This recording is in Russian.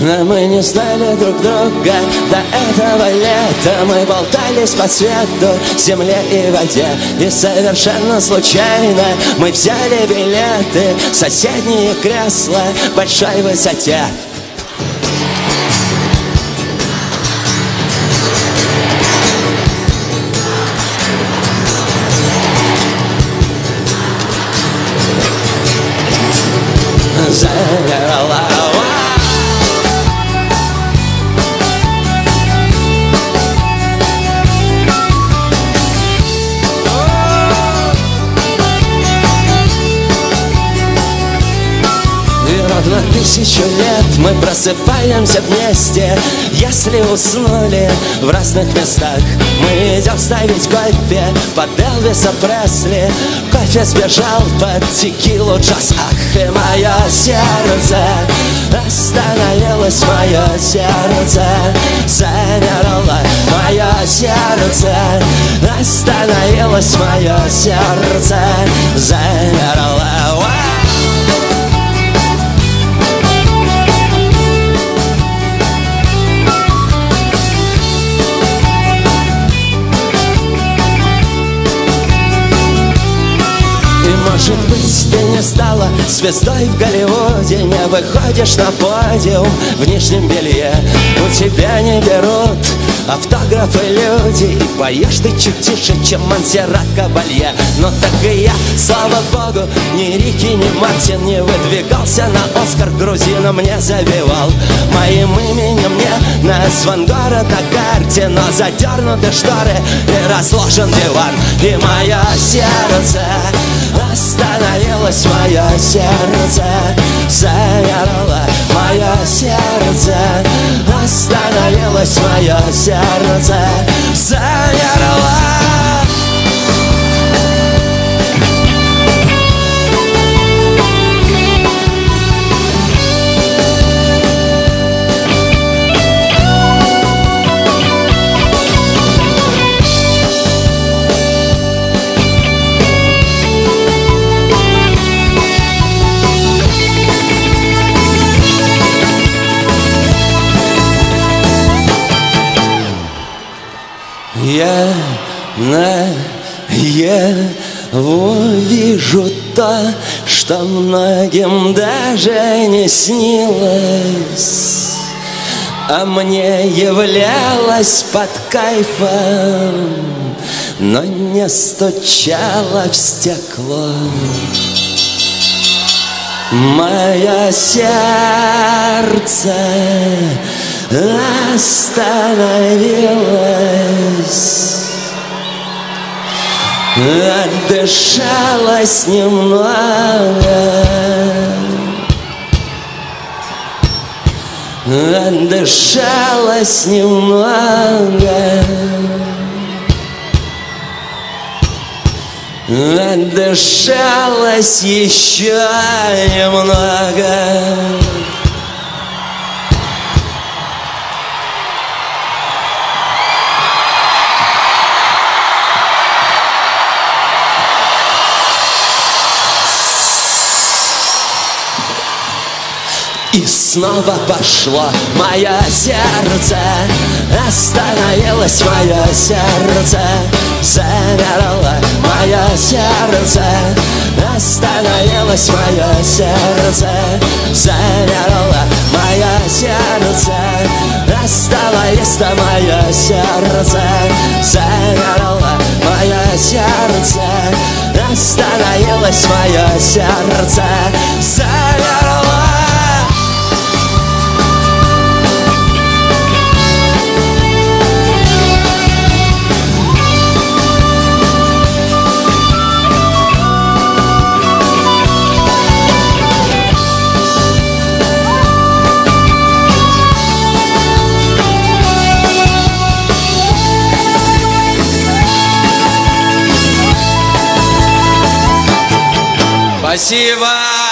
Но мы не знали друг друга. До этого лета Мы болтались по свету, земле и воде. И совершенно случайно мы взяли билеты Соседние кресла в большой высоте ровно тысячу лет мы просыпаемся вместе. Если уснули в разных местах Мы идем ставить кофе под Элвиса Пресли. Кофе сбежал под текилу джаз. Ах, и мое сердце Остановилось мое сердце Замерло мое сердце Остановилось мое сердце Замерло не стала звездой в Голливуде. Не выходишь на подиум в нижнем белье. У тебя не берут автографы люди. И поешь ты чуть тише, чем Монсеррат Кабалье. Но так и я, слава богу, ни Рики, ни Мартин Не выдвигался на Оскар, грузина мне забивал. Моим именем не назван город на карте Но задернуты шторы и разложен диван. И мое сердце Остановилось мое сердце Замерло мое сердце. Остановилось мое сердце Замерло Я наяву вижу то, что многим даже не снилось, А мне являлось под кайфом, но не стучало в стекло. Мое сердце остановилось Отдышалось немного. Отдышалось немного. Отдышалось еще немного И снова пошло мое сердце Остановилось мое сердце Замерло мое сердце Остановилось мое сердце Замерло мое сердце Остановилось мое сердце Замерло мое сердце Остановилось мое сердце Спасибо!